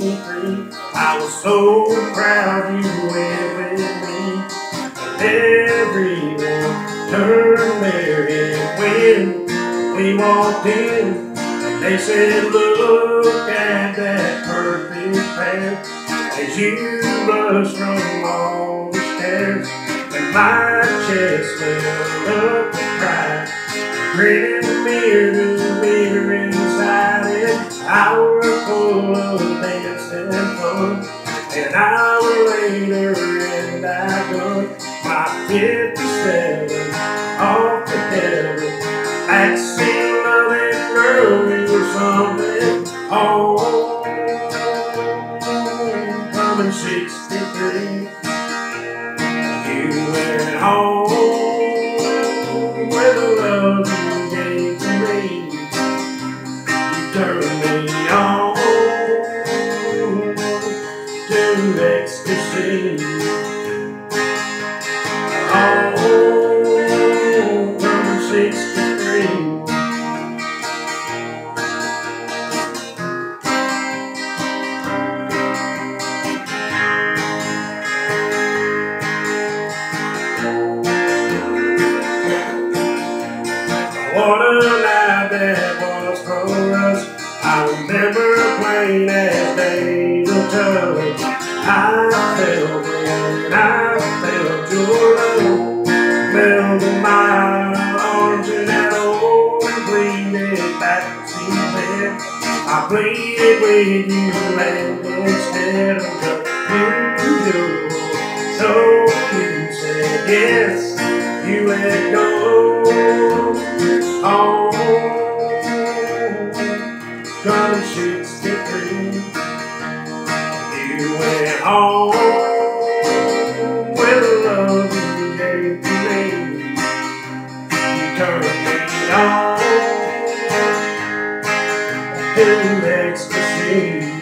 63. I was so proud you went with me. And Everyone turned their head when we walked in. And they said, look at that perfect pair as you rush from all the stairs. And my chest fell up to pride. grinning mirror mirror. Hour full of dancing fun. An hour later, and I got my 57 off the heaven. Backseat loving girl, you were something. Oh, coming 63. You went home with the love What a night that was for us. I remember plain as day the touch. I felt when I felt your love. Felt in my arms in that old bleeding backseat bed. I pleaded with you land instead of the usual. So you said yes, come sixty-three. You went home with the love you gave to me. You turned me on to